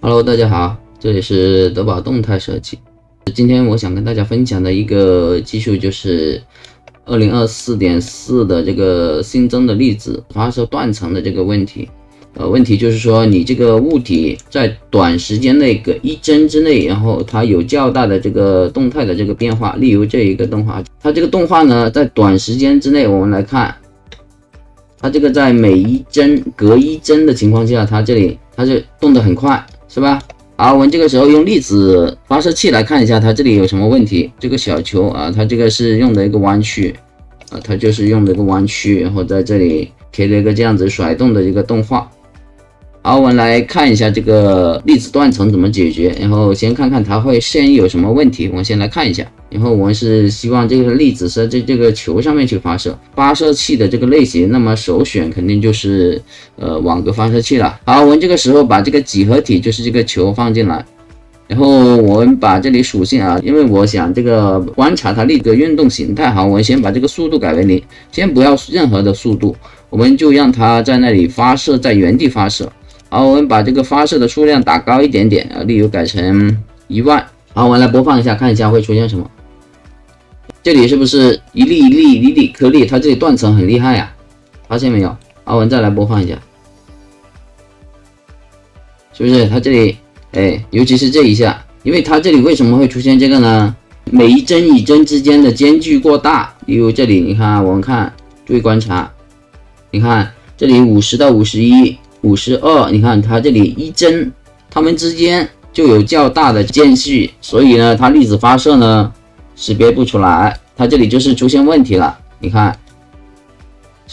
Hello，大家好，这里是德宝动态设计。今天我想跟大家分享的一个技术就是二零二四点四的这个新增的粒子发射断层的这个问题。呃，问题就是说你这个物体在短时间内个一帧之内，然后它有较大的这个动态的这个变化。例如这一个动画，它这个动画呢，在短时间之内，我们来看，它这个在每一帧隔一帧的情况下，它这里它是动得很快，是吧？好，我们这个时候用粒子发射器来看一下，它这里有什么问题？这个小球啊，它这个是用的一个弯曲啊，它就是用的一个弯曲，然后在这里贴了一个这样子甩动的一个动画。好，我们来看一下这个粒子断层怎么解决。然后先看看它会先有什么问题。我们先来看一下。然后我们是希望这个粒子是在这个球上面去发射。发射器的这个类型，那么首选肯定就是呃网格发射器了。好，我们这个时候把这个几何体，就是这个球放进来。然后我们把这里属性啊，因为我想这个观察它那个运动形态。好，我们先把这个速度改为零，先不要任何的速度，我们就让它在那里发射，在原地发射。好，我们把这个发射的数量打高一点点啊，例如改成一万。好，我们来播放一下，看一下会出现什么。这里是不是一粒一粒一粒颗粒？它这里断层很厉害呀，发现没有？好，我们再来播放一下，是不是？它这里，哎，尤其是这一下，因为它这里为什么会出现这个呢？每一帧与帧之间的间距过大。例如这里，你看，我们看，注意观察，你看这里五十到五十一。五十二，你看它这里一帧，它们之间就有较大的间隙，所以呢，它粒子发射呢识别不出来，它这里就是出现问题了。你看，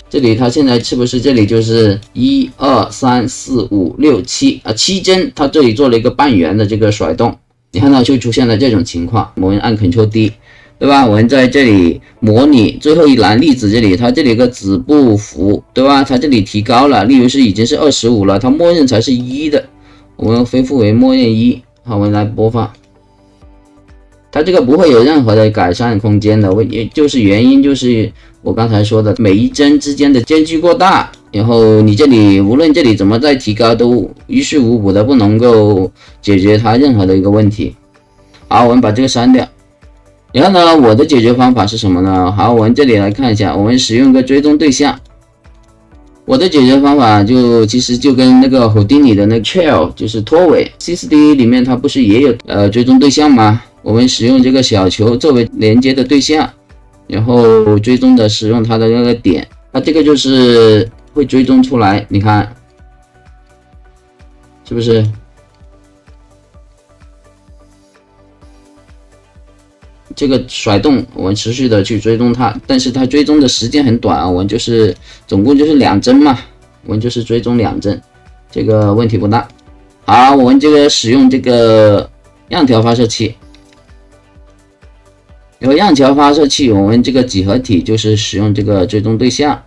这里它现在是不是这里就是一二三四五六七啊七帧，它这里做了一个半圆的这个甩动，你看到就出现了这种情况。我们按 Ctrl D。对吧？我们在这里模拟最后一栏粒子这里，它这里有个子不符，对吧？它这里提高了，例如是已经是二十五了，它默认才是一的，我们恢复为默认一。好，我们来播放，它这个不会有任何的改善空间的，为就是原因就是我刚才说的，每一帧之间的间距过大，然后你这里无论这里怎么再提高，都于事无补的，不能够解决它任何的一个问题。好，我们把这个删掉。然后呢，我的解决方法是什么呢？好，我们这里来看一下，我们使用一个追踪对象。我的解决方法就其实就跟那个虎丁里的那个 trail 就是拖尾 C 四 D 里面它不是也有呃追踪对象吗？我们使用这个小球作为连接的对象，然后追踪的使用它的那个点，它这个就是会追踪出来，你看是不是？这个甩动，我们持续的去追踪它，但是它追踪的时间很短啊，我们就是总共就是两帧嘛，我们就是追踪两帧，这个问题不大。好，我们这个使用这个样条发射器，然后样条发射器，我们这个几何体就是使用这个追踪对象。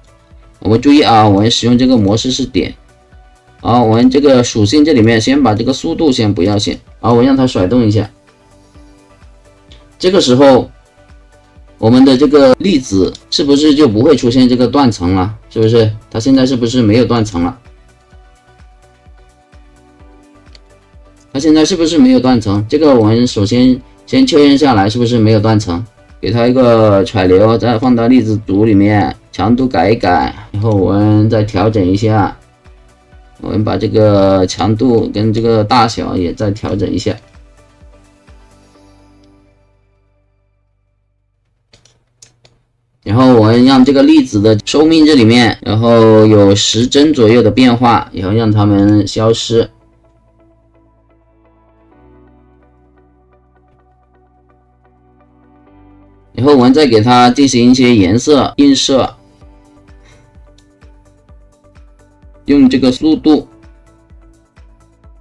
我们注意啊，我们使用这个模式是点。好，我们这个属性这里面先把这个速度先不要先，好，我让它甩动一下。这个时候，我们的这个粒子是不是就不会出现这个断层了？是不是？它现在是不是没有断层了？它现在是不是没有断层？这个我们首先先确认下来，是不是没有断层？给它一个揣流，再放到粒子组里面，强度改一改，然后我们再调整一下，我们把这个强度跟这个大小也再调整一下。然后我们让这个粒子的寿命这里面，然后有十帧左右的变化，然后让它们消失。然后我们再给它进行一些颜色映射，用这个速度，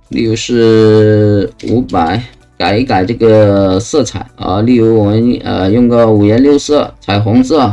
例如是五百。改一改这个色彩啊，例如我们呃用个五颜六色彩虹色，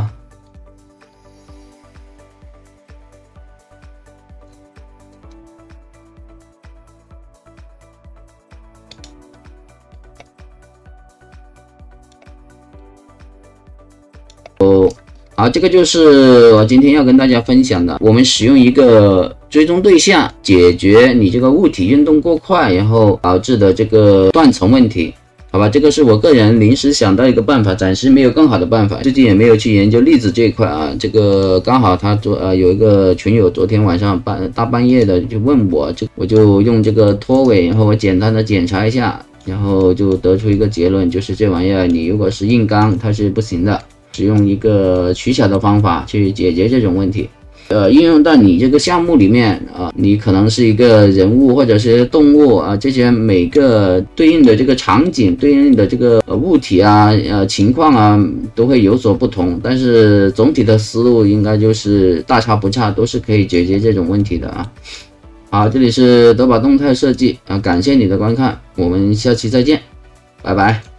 好，这个就是我今天要跟大家分享的。我们使用一个追踪对象解决你这个物体运动过快，然后导致的这个断层问题，好吧？这个是我个人临时想到一个办法，暂时没有更好的办法，最近也没有去研究粒子这一块啊。这个刚好他昨呃有一个群友昨天晚上半大半夜的就问我，就我就用这个拖尾，然后我简单的检查一下，然后就得出一个结论，就是这玩意儿你如果是硬刚，它是不行的。使用一个取巧的方法去解决这种问题，呃，应用到你这个项目里面啊，你可能是一个人物或者是动物啊，这些每个对应的这个场景、对应的这个物体啊、呃情况啊，都会有所不同，但是总体的思路应该就是大差不差，都是可以解决这种问题的啊。好，这里是德宝动态设计啊，感谢你的观看，我们下期再见，拜拜。